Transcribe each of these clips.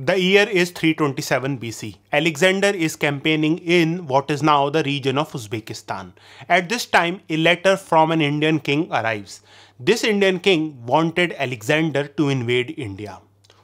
The year is 327 BC. Alexander is campaigning in what is now the region of Uzbekistan. At this time, a letter from an Indian king arrives. This Indian king wanted Alexander to invade India.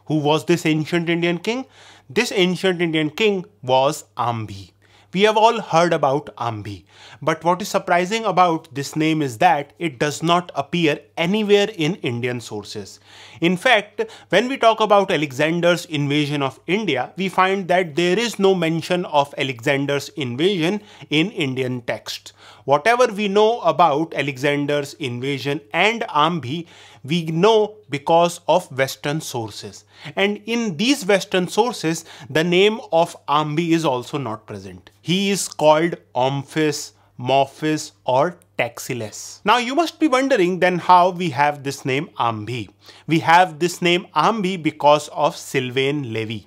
Who was this ancient Indian king? This ancient Indian king was Ambhi. We have all heard about Ambhi, but what is surprising about this name is that it does not appear anywhere in Indian sources. In fact, when we talk about Alexander's invasion of India, we find that there is no mention of Alexander's invasion in Indian texts. Whatever we know about Alexander's invasion and Ambhi, we know because of Western sources. And in these Western sources, the name of Ambhi is also not present. He is called Omphis, Mophis or Taxiles. Now you must be wondering then how we have this name Ambhi. We have this name Ambhi because of Sylvain Lévi.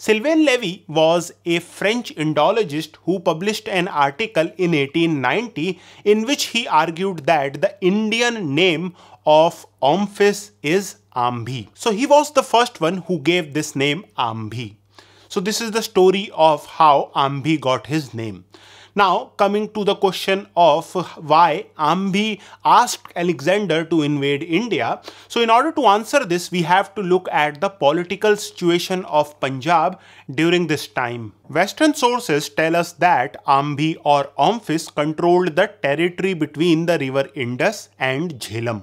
Sylvain Lévi was a French Indologist who published an article in 1890 in which he argued that the Indian name of Omphis is Ambhi. So he was the first one who gave this name Ambhi. So this is the story of how Ambhi got his name. Now coming to the question of why Ambhi asked Alexander to invade India. So in order to answer this, we have to look at the political situation of Punjab during this time. Western sources tell us that Ambhi or Omphis controlled the territory between the river Indus and Jhelum.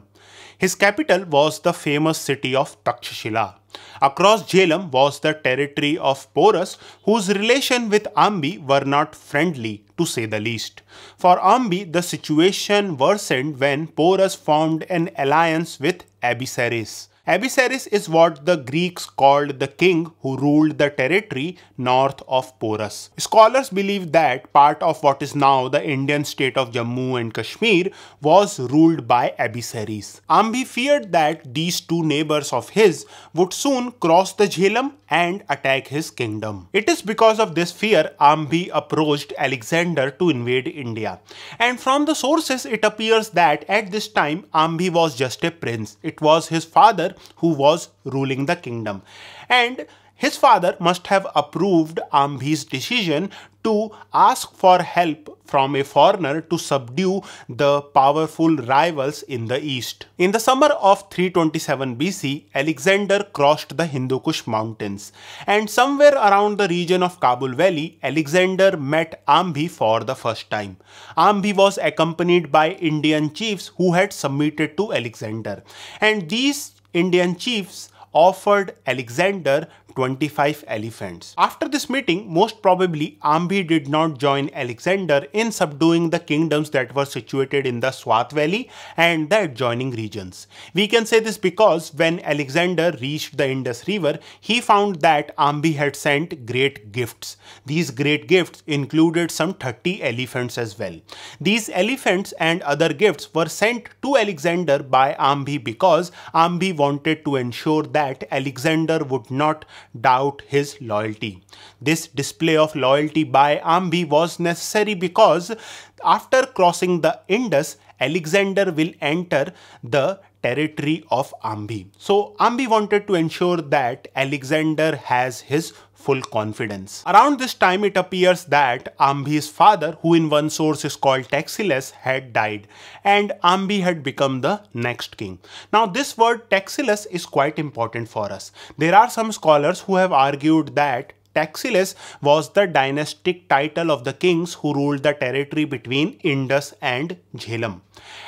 His capital was the famous city of Takshashila. Across Jhelum was the territory of Porus, whose relation with Ambhi were not friendly, to say the least. For Ambhi, the situation worsened when Porus formed an alliance with Abisaris. Abisaris is what the Greeks called the king who ruled the territory north of Porus. Scholars believe that part of what is now the Indian state of Jammu and Kashmir was ruled by Abisaris. Ambhi feared that these two neighbors of his would soon cross the Jhelum and attack his kingdom. It is because of this fear Ambhi approached Alexander to invade India. And from the sources it appears that at this time Ambhi was just a prince. It was his father who was ruling the kingdom. And his father must have approved Ambhi's decision to ask for help from a foreigner to subdue the powerful rivals in the east. In the summer of 327 BC, Alexander crossed the Hindu Kush mountains and somewhere around the region of Kabul Valley, Alexander met Ambhi for the first time. Ambhi was accompanied by Indian chiefs who had submitted to Alexander and these Indian chiefs offered Alexander 25 elephants. After this meeting, most probably Ambhi did not join Alexander in subduing the kingdoms that were situated in the Swat Valley and the adjoining regions. We can say this because when Alexander reached the Indus River, he found that Ambhi had sent great gifts. These great gifts included some 30 elephants as well. These elephants and other gifts were sent to Alexander by Ambhi because Ambhi wanted to ensure that Alexander would not doubt his loyalty. This display of loyalty by Ambhi was necessary because after crossing the Indus, Alexander will enter the territory of Ambhi. So Ambhi wanted to ensure that Alexander has his full confidence. Around this time it appears that Ambhi's father, who in one source is called Taxiles, had died and Ambhi had become the next king. Now this word Taxiles is quite important for us. There are some scholars who have argued that Taxiles was the dynastic title of the kings who ruled the territory between Indus and Jhelum.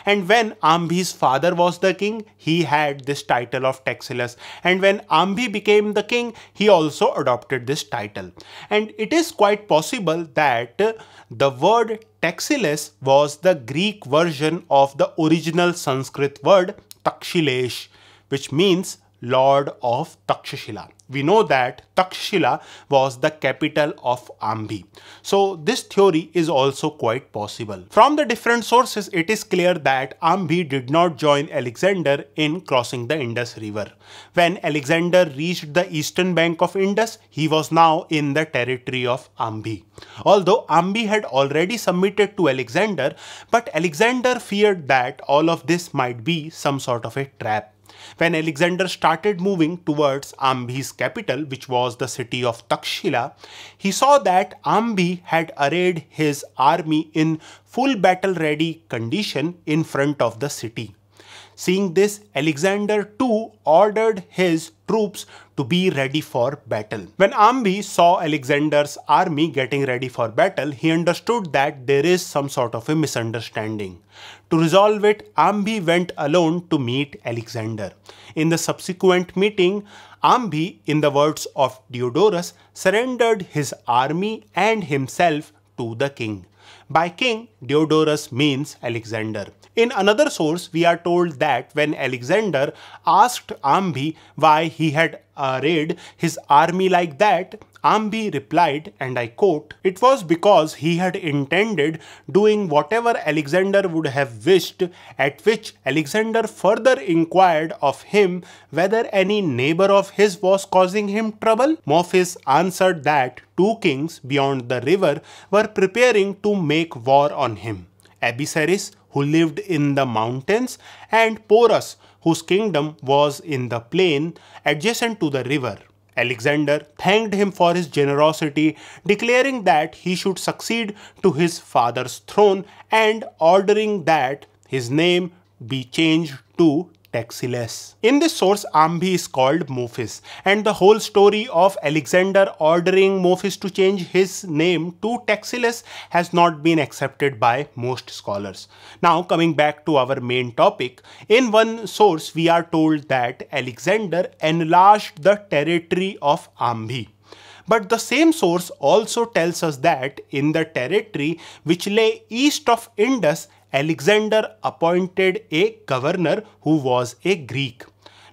And when Ambhi's father was the king, he had this title of Taxiles. And when Ambhi became the king, he also adopted this title. And it is quite possible that the word Taxiles was the Greek version of the original Sanskrit word Takshilesh, which means Lord of Takshashila we know that Takshila was the capital of Ambhi. So this theory is also quite possible. From the different sources, it is clear that Ambhi did not join Alexander in crossing the Indus River. When Alexander reached the eastern bank of Indus, he was now in the territory of Ambhi. Although Ambhi had already submitted to Alexander, but Alexander feared that all of this might be some sort of a trap When Alexander started moving towards Ambhi's capital, which was the city of Takshila, he saw that Ambhi had arrayed his army in full battle ready condition in front of the city. Seeing this, Alexander too ordered his troops to be ready for battle. When Ambhi saw Alexander's army getting ready for battle, he understood that there is some sort of a misunderstanding. To resolve it, Ambhi went alone to meet Alexander. In the subsequent meeting, Ambhi, in the words of Diodorus, surrendered his army and himself to the king. By king, Diodorus means Alexander. In another source, we are told that when Alexander asked Ambhi why he had arrayed his army like that, Ambhi replied, and I quote, It was because he had intended doing whatever Alexander would have wished, at which Alexander further inquired of him whether any neighbor of his was causing him trouble. Mophis answered that two kings beyond the river were preparing to make war on him. Abisaris, who lived in the mountains, and Porus, whose kingdom was in the plain adjacent to the river. Alexander thanked him for his generosity, declaring that he should succeed to his father's throne and ordering that his name be changed to In this source, Ambhi is called Mophis, and the whole story of Alexander ordering Mophis to change his name to Taxiles has not been accepted by most scholars. Now, coming back to our main topic, in one source, we are told that Alexander enlarged the territory of Ambhi. But the same source also tells us that in the territory which lay east of Indus, Alexander appointed a governor who was a Greek.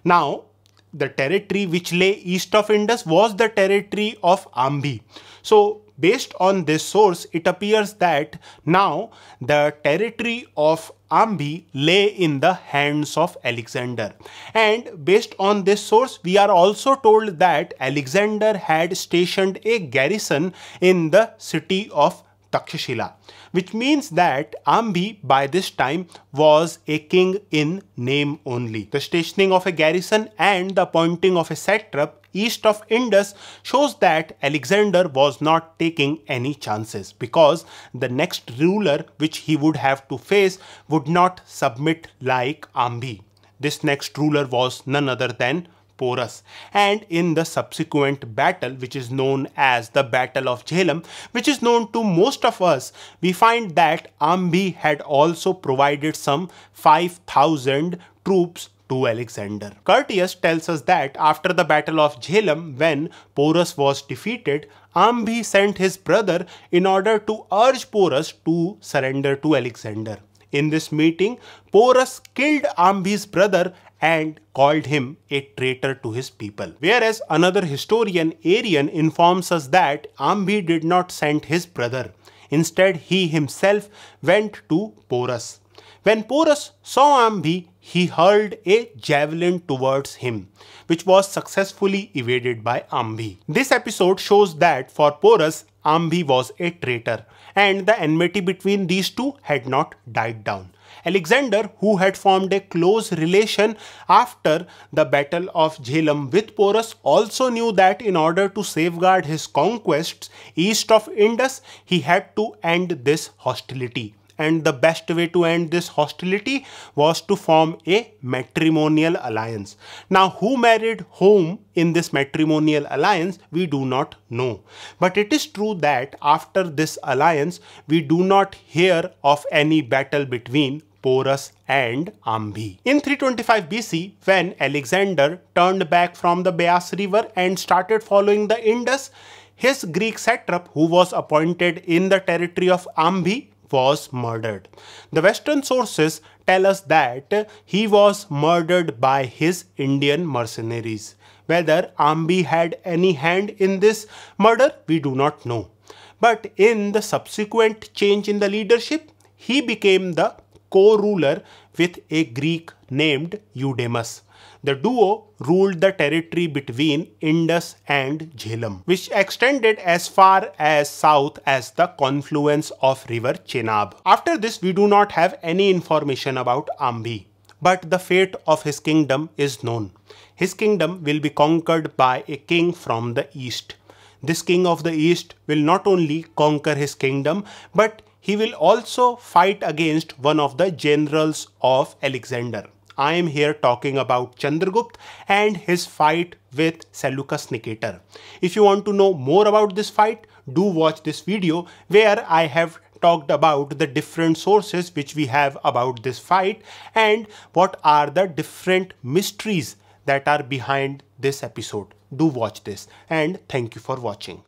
Now, the territory which lay east of Indus was the territory of Ambhi. So, based on this source, it appears that now the territory of Ambhi lay in the hands of Alexander. And based on this source, we are also told that Alexander had stationed a garrison in the city of Takshashila, which means that Ambhi by this time was a king in name only. The stationing of a garrison and the appointing of a satrap east of Indus shows that Alexander was not taking any chances because the next ruler which he would have to face would not submit like Ambhi. This next ruler was none other than Porus. And in the subsequent battle, which is known as the Battle of Jhelum, which is known to most of us, we find that Ambhi had also provided some 5000 troops to Alexander. Curtius tells us that after the Battle of Jhelum, when Porus was defeated, Ambhi sent his brother in order to urge Porus to surrender to Alexander. In this meeting, Porus killed Ambhi's brother and called him a traitor to his people. Whereas another historian, Arrian, informs us that Ambhi did not send his brother. Instead, he himself went to Porus. When Porus saw Ambhi, he hurled a javelin towards him, which was successfully evaded by Ambhi. This episode shows that for Porus, Ambhi was a traitor, and the enmity between these two had not died down. Alexander, who had formed a close relation after the Battle of Jhelum with Porus, also knew that in order to safeguard his conquests east of Indus, he had to end this hostility and the best way to end this hostility was to form a matrimonial alliance. Now, who married whom in this matrimonial alliance, we do not know. But it is true that after this alliance, we do not hear of any battle between Porus and Ambhi. In 325 BC, when Alexander turned back from the Beas river and started following the Indus, his Greek satrap who was appointed in the territory of Ambhi was murdered. The western sources tell us that he was murdered by his Indian mercenaries. Whether Ambhi had any hand in this murder, we do not know. But in the subsequent change in the leadership, he became the co-ruler with a Greek named Eudemus. The duo ruled the territory between Indus and Jhelum, which extended as far as south as the confluence of river Chenab. After this, we do not have any information about Ambhi, but the fate of his kingdom is known. His kingdom will be conquered by a king from the east. This king of the east will not only conquer his kingdom, but he will also fight against one of the generals of Alexander. I am here talking about Chandragupta and his fight with Seleucus Nicator. If you want to know more about this fight, do watch this video where I have talked about the different sources which we have about this fight and what are the different mysteries that are behind this episode. Do watch this and thank you for watching.